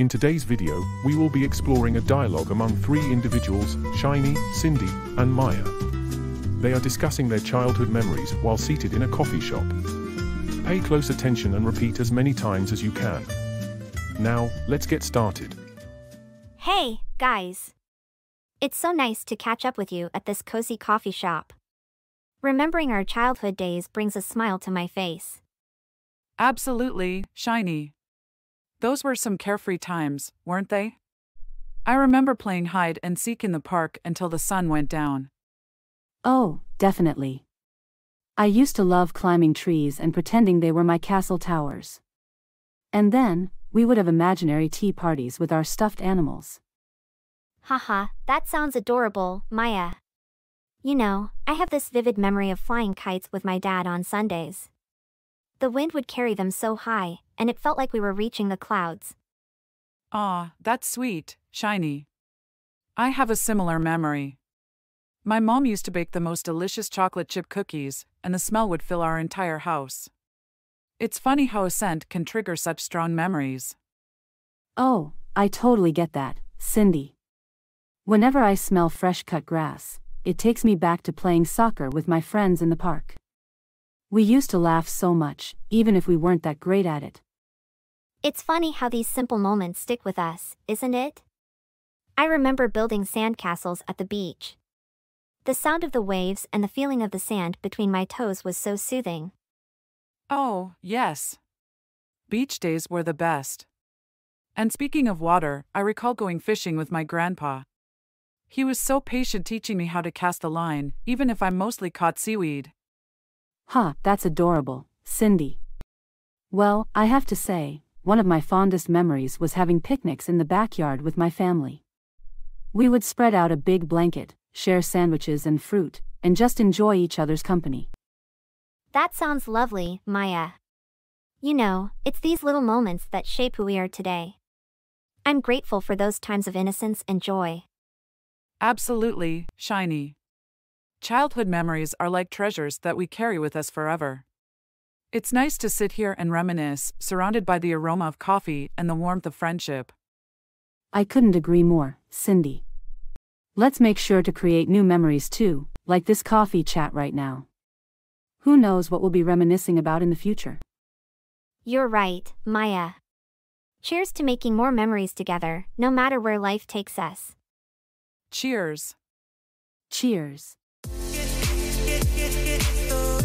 In today's video, we will be exploring a dialogue among three individuals, Shiny, Cindy, and Maya. They are discussing their childhood memories while seated in a coffee shop. Pay close attention and repeat as many times as you can. Now, let's get started. Hey, guys. It's so nice to catch up with you at this cozy coffee shop. Remembering our childhood days brings a smile to my face. Absolutely, Shiny. Those were some carefree times, weren't they? I remember playing hide and seek in the park until the sun went down. Oh, definitely. I used to love climbing trees and pretending they were my castle towers. And then, we would have imaginary tea parties with our stuffed animals. Haha, that sounds adorable, Maya. You know, I have this vivid memory of flying kites with my dad on Sundays. The wind would carry them so high, and it felt like we were reaching the clouds. Ah, that's sweet, Shiny. I have a similar memory. My mom used to bake the most delicious chocolate chip cookies, and the smell would fill our entire house. It's funny how a scent can trigger such strong memories. Oh, I totally get that, Cindy. Whenever I smell fresh cut grass, it takes me back to playing soccer with my friends in the park. We used to laugh so much, even if we weren't that great at it. It's funny how these simple moments stick with us, isn't it? I remember building sandcastles at the beach. The sound of the waves and the feeling of the sand between my toes was so soothing. Oh, yes. Beach days were the best. And speaking of water, I recall going fishing with my grandpa. He was so patient teaching me how to cast a line, even if I mostly caught seaweed. Ha, that's adorable, Cindy. Well, I have to say, one of my fondest memories was having picnics in the backyard with my family. We would spread out a big blanket, share sandwiches and fruit, and just enjoy each other's company. That sounds lovely, Maya. You know, it's these little moments that shape who we are today. I'm grateful for those times of innocence and joy. Absolutely, Shiny. Childhood memories are like treasures that we carry with us forever. It's nice to sit here and reminisce, surrounded by the aroma of coffee and the warmth of friendship. I couldn't agree more, Cindy. Let's make sure to create new memories too, like this coffee chat right now. Who knows what we'll be reminiscing about in the future? You're right, Maya. Cheers to making more memories together, no matter where life takes us. Cheers. Cheers get, get, get